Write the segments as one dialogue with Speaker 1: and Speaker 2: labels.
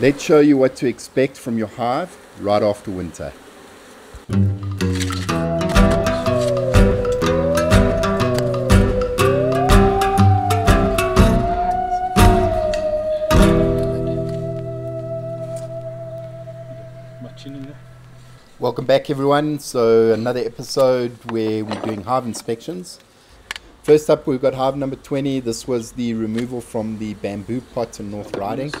Speaker 1: Let's show you what to expect from your hive right after winter. Welcome back everyone. So another episode where we're doing hive inspections. First up we've got hive number 20. This was the removal from the bamboo pot in North Riding.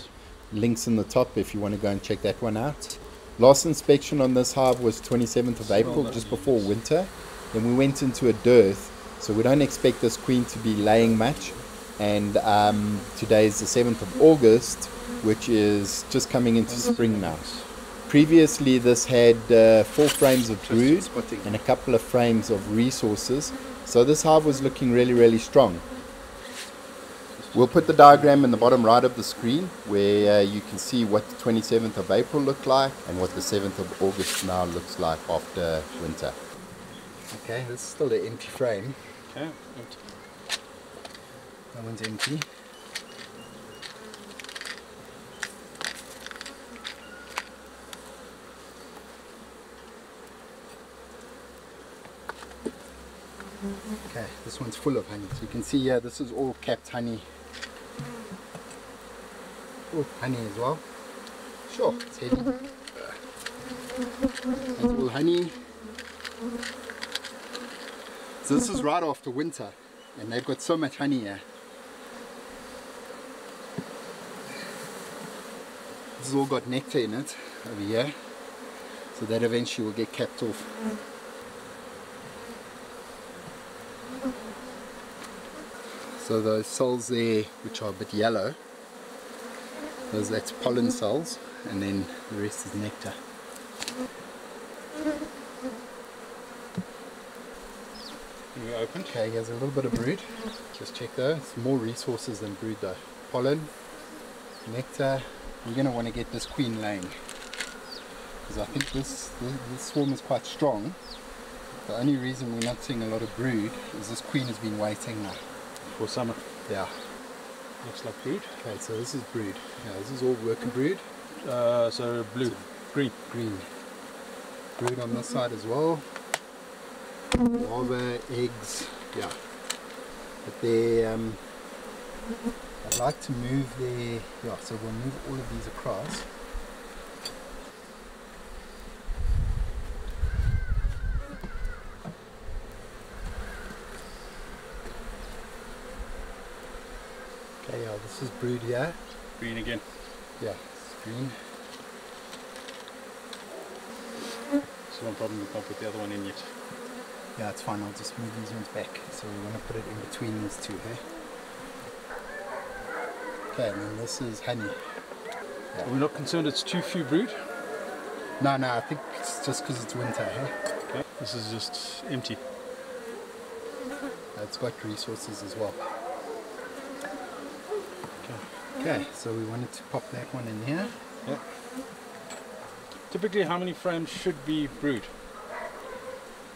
Speaker 1: Links in the top if you want to go and check that one out. Last inspection on this hive was 27th of April, just before winter. Then we went into a dearth, so we don't expect this queen to be laying much. And um, today is the 7th of August, which is just coming into spring now. Previously, this had uh, four frames of brood and a couple of frames of resources. So this hive was looking really, really strong. We'll put the diagram in the bottom right of the screen where uh, you can see what the 27th of April looked like and what the 7th of August now looks like after winter. Okay, this is still an empty frame.
Speaker 2: Okay, empty.
Speaker 1: That one's empty. Okay, this one's full of honey. So you can see here, this is all capped honey. Honey as well. Sure, it's heavy. Mm-hmm. That's all honey. So this is right after winter, and they've got so much honey here. This has all got nectar in it over here, so that eventually will get capped off. So those cells there, which are a bit yellow, that's pollen cells, and then the rest is nectar.
Speaker 2: Can we open?
Speaker 1: Okay, here's a little bit of brood. Just check though, it's more resources than brood though. Pollen, nectar. You're going to want to get this queen laying. Because I think this, this, this swarm is quite strong. The only reason we're not seeing a lot of brood is this queen has been waiting now.
Speaker 2: For summer.
Speaker 1: Yeah.
Speaker 2: Looks like brood.
Speaker 1: Okay, so this is brood. Yeah, this is all worker brood.
Speaker 2: Uh, so blue, green.
Speaker 1: Green. Brood on this side as well. Larvae, eggs, yeah. But they, um, I'd like to move the, yeah, so we'll move all of these across. Okay, yeah, this is brood yeah.
Speaker 2: Green again.
Speaker 1: Yeah, it's green.
Speaker 2: So one problem we can't put the other one in yet.
Speaker 1: Yeah, it's fine. I'll just move these ones back. So we want to put it in between these two here. Okay, and then this is honey.
Speaker 2: Are we not concerned it's too few brood?
Speaker 1: No, no, I think it's just because it's winter. Huh?
Speaker 2: Okay. This is just empty.
Speaker 1: It's got resources as well.
Speaker 2: Okay.
Speaker 1: Okay, so we wanted to pop that one in here.
Speaker 2: Yeah. Typically, how many frames should be brood?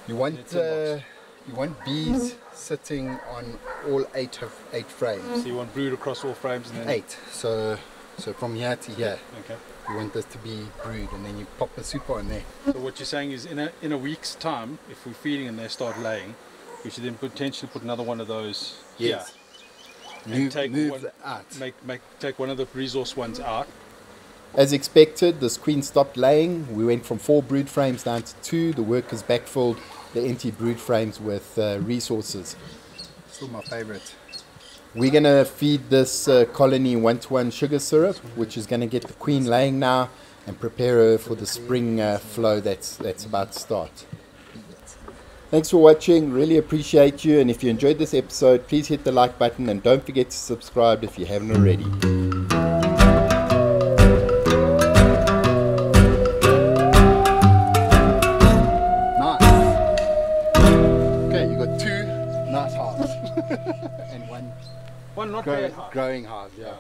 Speaker 1: You want uh, you want bees sitting on all eight of eight frames.
Speaker 2: So you want brood across all frames and then
Speaker 1: Eight. So so from here to here,
Speaker 2: Okay.
Speaker 1: you want this to be brood, and then you pop a super on there.
Speaker 2: So what you're saying is, in a in a week's time, if we're feeding and they start laying, we should then potentially put another one of those
Speaker 1: Yes.
Speaker 2: And
Speaker 1: Move,
Speaker 2: take
Speaker 1: move
Speaker 2: one-
Speaker 1: out.
Speaker 2: Make make take one of the resource ones out.
Speaker 1: As expected, this queen stopped laying. We went from four brood frames down to two. The workers backfilled the empty brood frames with uh, resources. Still my favorite. We're going to feed this uh, colony one to one sugar syrup, which is going to get the queen laying now and prepare her for the spring uh, flow that's, that's about to start. Thanks for watching. Really appreciate you. And if you enjoyed this episode, please hit the like button and don't forget to subscribe if you haven't already. Nice. Okay, you got two nice hives and one
Speaker 2: One not
Speaker 1: grow, growing hive. Yeah.